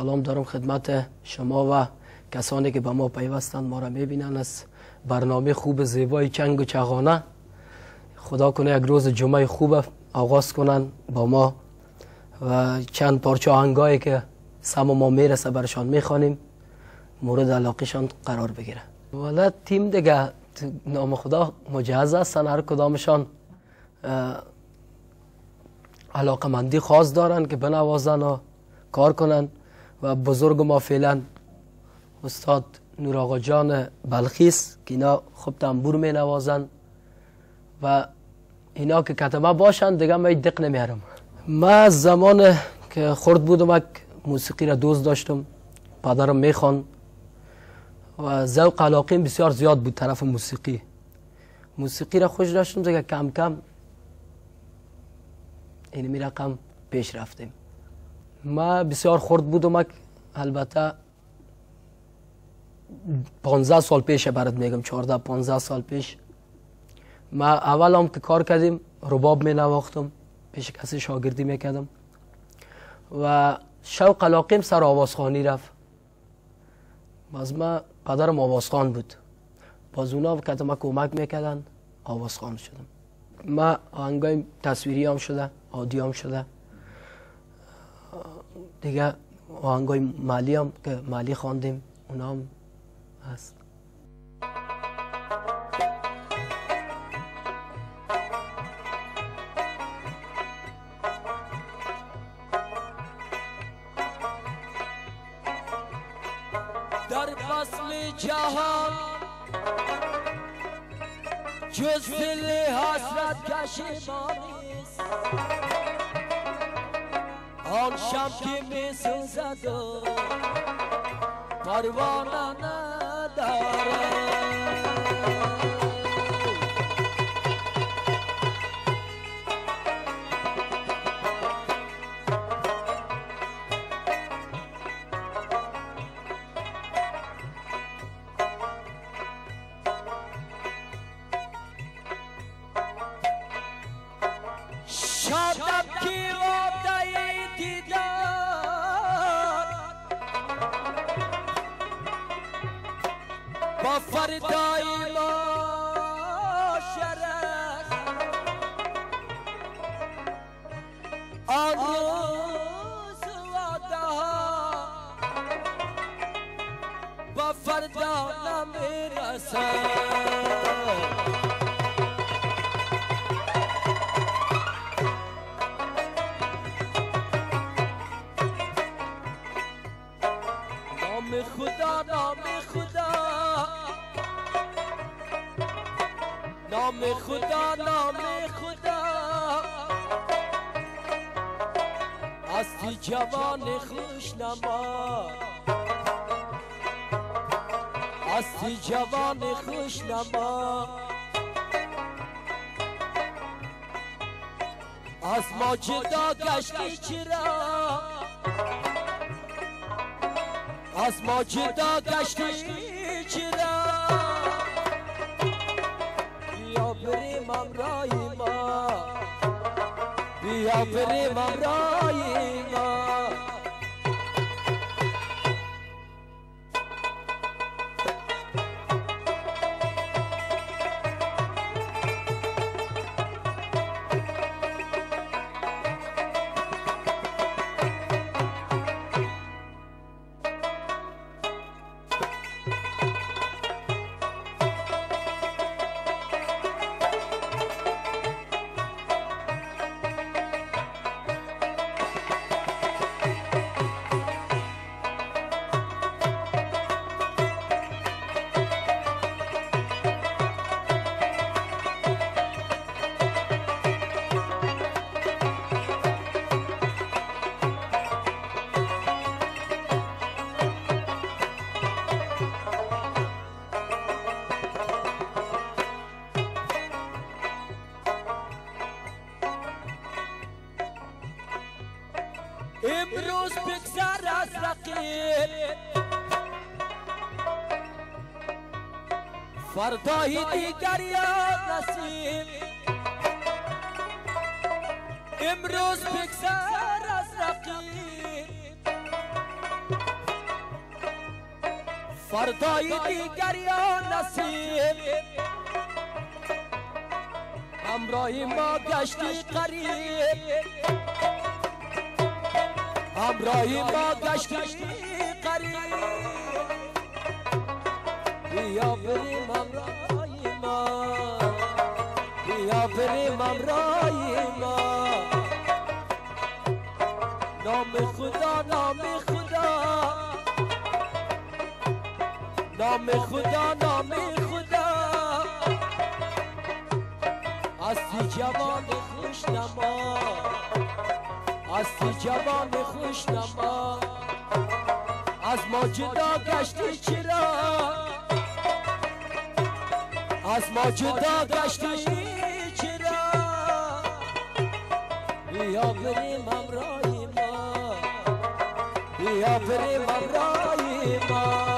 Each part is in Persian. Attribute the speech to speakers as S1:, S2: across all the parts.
S1: سلام دارم خدمت شما و کسانی که به ما پیوستند ما را می‌بینند. از برنامه خوب زیبای چنگ و چغانه. خدا کنه یک روز جمعه خوب آغاز کنن با ما. و چند پارچه آهنگایی که سم ما می‌رسه برشان می‌خوانیم مورد علاقشان قرار بگیره. ولی تیم دیگه نام خدا مجهز هستن هر کدامشان علاقه مندی خاص دارن که بنوازن و کار کنن. و بزرگ ما فعلا استاد نور آقا جان بلخیس که اینا خوب تنبور می نوازن و اینا که کتمه باشن دیگه من دق نمیارم. من زمان که خورد بودم موسیقی را دوست داشتم پدرم می‌خوان و ذوق علاقیم بسیار زیاد بود طرف موسیقی. موسیقی را خوش داشتم دیگه کم کم این می رقم پیش رفتیم. ما بسیار خورد بودم البته 15 سال پیش برات میگم 14 15 سال پیش. ما اول هم که کار کردیم رباب می نواختم پیش کسی شاگردی می‌کردم. و شوق علاقیم سر آوازخانی رفت. باز ما پدرم آوازخان بود. باز اونا که ما کمک می‌کردن آوازخان شدم. ما آهنگای تصویری هم شده عادی هم شده. دیگه آهنگای مالی هم که مالی خواندیم اونا هم هست.
S2: در فصل جهان جز دل حسرت کشیمانیست آن شب که می سوزد و پروانه نداره فردای ما شرست آن وعده ها با فردا نمی‌رسد. نام خدا نام خدا. نام خدا نام خدا. هستی جوان خوش نما. هستی جوان خوش نما. از ما جدا گشتی چرا؟ از ما جدا گشتی چرا؟ بیا بریم امرای ما بیا بریم امرای ما بگذر از رقیب فردای دیگر یا نصیب امروز بگذر از رقیب. فردای دیگر یا نصیب همراهی ما گشتی قریب. همراهی ما گشتی قریب. بیا بریم همراهی ما. بیا بریم همراهی ما. نام خدا نام خدا. نام خدا نام خدا. هستی جوان خوش نما. هستی جوان خوش نما از ما جدا گشتی چرا؟ از ما جدا گشتی چرا؟ بیا بریم همراهی ما. بیا بریم همراهی ما.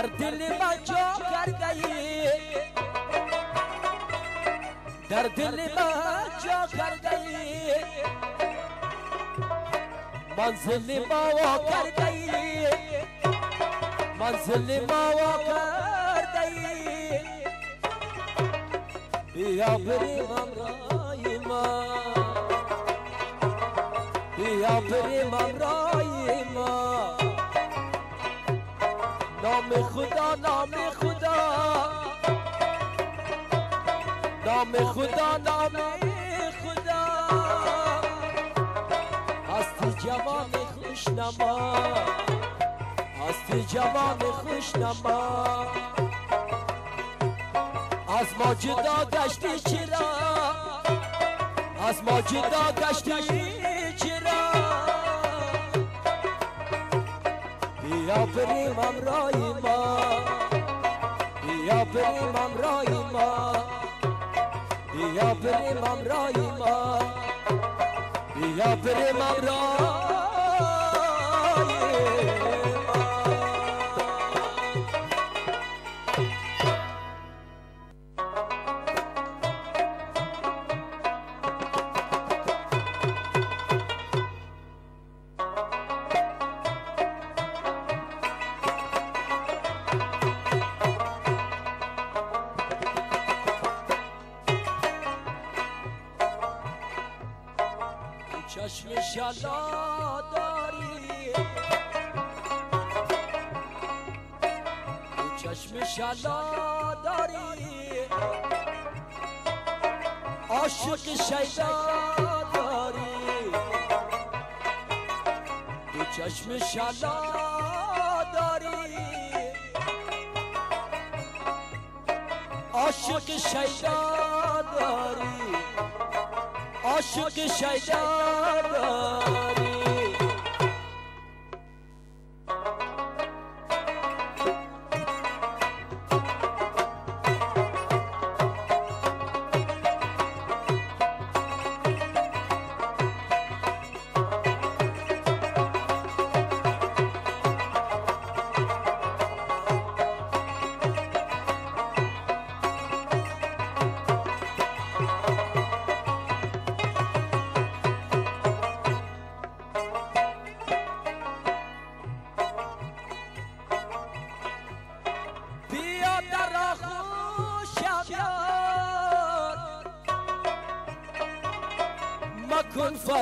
S2: در دل من جا کرده ای در دل من جا کرده ای منزل ما وا کرده ای منزل ما وا خدا نام خدا. نام خدا نام خدا. هستی جوان خوش نما. هستی جوان خوش نما. از ما جدا گشتی چرا؟ از ما جدا گشتی بیا بریم همراهی ما بیا بریم همراهی ما بیا بریم همراهی ما بیا بریم همراهی شلا داری. چشم شلا داری. عاشق شیدا داری. تو چشم شلا داری. عاشق شیدا داری. عاشق شیدا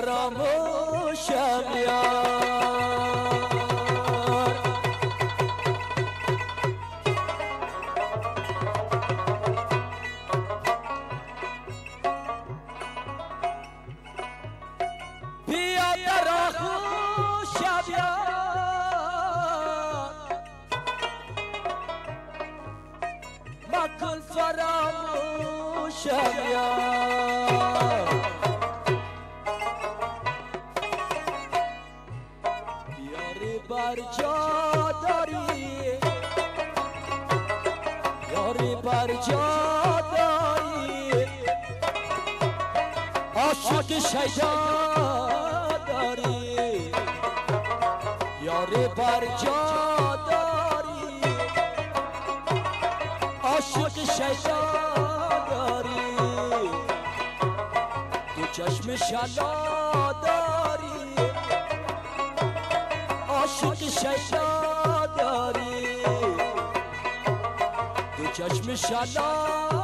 S2: فراموشم یار شیدا داری. یاری بر جا داری. عاشق شیدا داری. تو چشم شلا داری. عاشق شیدا داری. تو چشم شلا